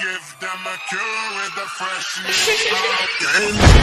give them a cure with a fresh